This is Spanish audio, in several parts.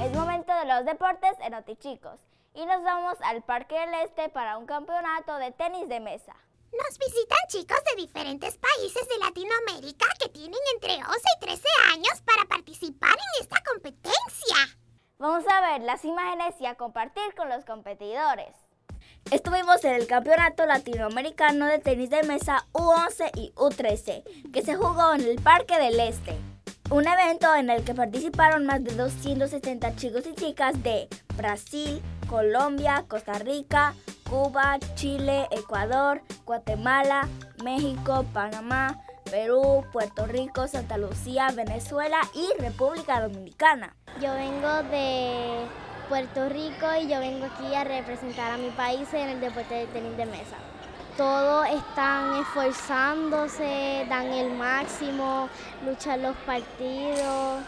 Es momento de los deportes en Otichicos y nos vamos al Parque del Este para un campeonato de tenis de mesa. Nos visitan chicos de diferentes países de Latinoamérica que tienen entre 11 y 13 años para participar en esta competencia. Vamos a ver las imágenes y a compartir con los competidores. Estuvimos en el Campeonato Latinoamericano de Tenis de Mesa U11 y U13, que se jugó en el Parque del Este. Un evento en el que participaron más de 270 chicos y chicas de Brasil, Colombia, Costa Rica, Cuba, Chile, Ecuador, Guatemala, México, Panamá, Perú, Puerto Rico, Santa Lucía, Venezuela y República Dominicana. Yo vengo de Puerto Rico y yo vengo aquí a representar a mi país en el deporte de tenis de mesa. Todos están esforzándose, dan el máximo, luchan los partidos.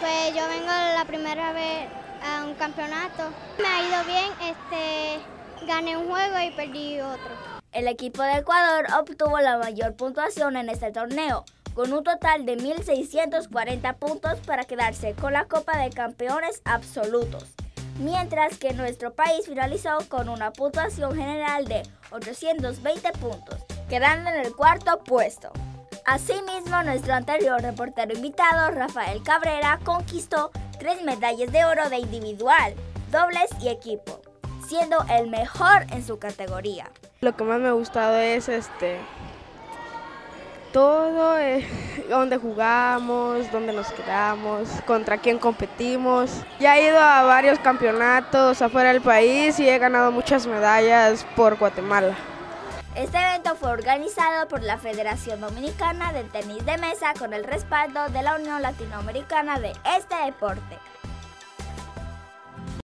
Pues yo vengo la primera vez a un campeonato. Me ha ido bien, este, gané un juego y perdí otro. El equipo de Ecuador obtuvo la mayor puntuación en este torneo, con un total de 1.640 puntos para quedarse con la Copa de Campeones absolutos mientras que nuestro país finalizó con una puntuación general de 820 puntos, quedando en el cuarto puesto. Asimismo, nuestro anterior reportero invitado, Rafael Cabrera, conquistó tres medallas de oro de individual, dobles y equipo, siendo el mejor en su categoría. Lo que más me ha gustado es este todo, eh, dónde jugamos, dónde nos quedamos, contra quién competimos. Ya he ido a varios campeonatos afuera del país y he ganado muchas medallas por Guatemala. Este evento fue organizado por la Federación Dominicana de Tenis de Mesa con el respaldo de la Unión Latinoamericana de este deporte.